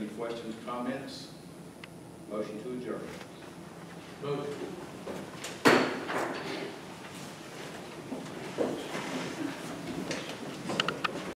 Any questions, comments? Motion to adjourn. Motion.